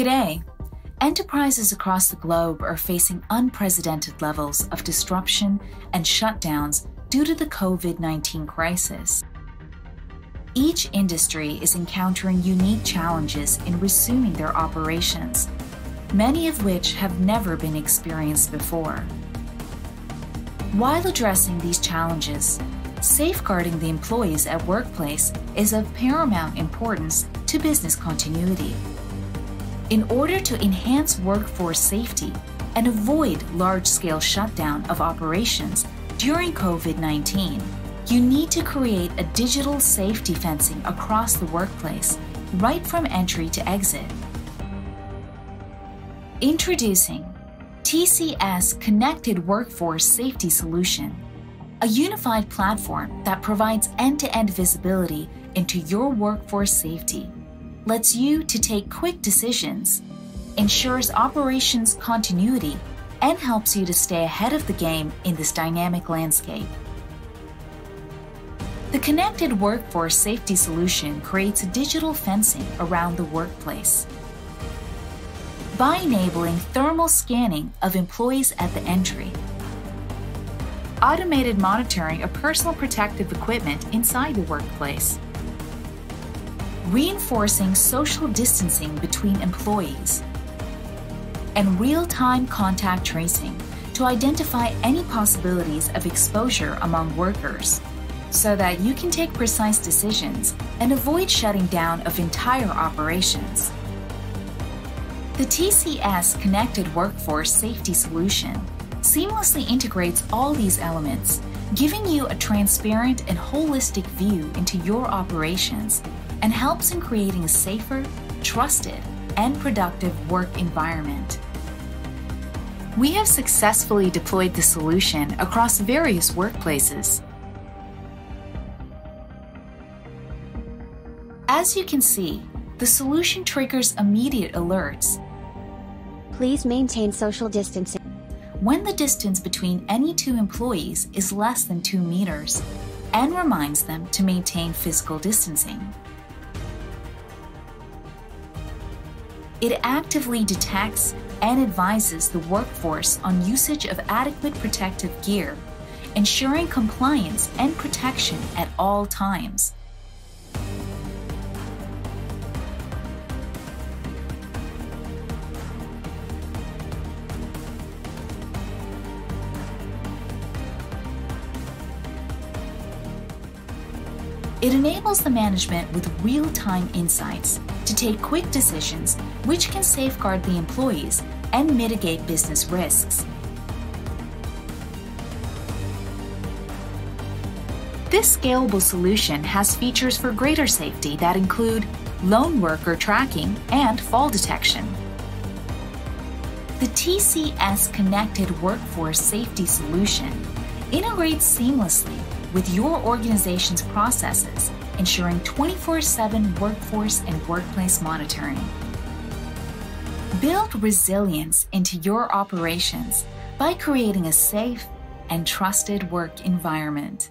Today, enterprises across the globe are facing unprecedented levels of disruption and shutdowns due to the COVID 19 crisis. Each industry is encountering unique challenges in resuming their operations, many of which have never been experienced before. While addressing these challenges, safeguarding the employees at workplace is of paramount importance to business continuity. In order to enhance workforce safety and avoid large scale shutdown of operations during COVID 19, you need to create a digital safety fencing across the workplace, right from entry to exit. Introducing TCS Connected Workforce Safety Solution, a unified platform that provides end to end visibility into your workforce safety lets you to take quick decisions, ensures operations continuity, and helps you to stay ahead of the game in this dynamic landscape. The Connected Workforce Safety Solution creates digital fencing around the workplace. By enabling thermal scanning of employees at the entry, automated monitoring of personal protective equipment inside the workplace, reinforcing social distancing between employees, and real time contact tracing to identify any possibilities of exposure among workers so that you can take precise decisions and avoid shutting down of entire operations. The TCS Connected Workforce Safety Solution seamlessly integrates all these elements, giving you a transparent and holistic view into your operations and helps in creating a safer, trusted, and productive work environment. We have successfully deployed the solution across various workplaces. As you can see, the solution triggers immediate alerts. Please maintain social distancing. When the distance between any two employees is less than 2 meters, and reminds them to maintain physical distancing. It actively detects and advises the workforce on usage of adequate protective gear, ensuring compliance and protection at all times. It enables the management with real time insights to take quick decisions which can safeguard the employees and mitigate business risks. This scalable solution has features for greater safety that include lone worker tracking and fall detection. The TCS Connected Workforce Safety Solution integrates seamlessly with your organization's processes, ensuring 24 7 workforce and workplace monitoring. Build resilience into your operations by creating a safe and trusted work environment.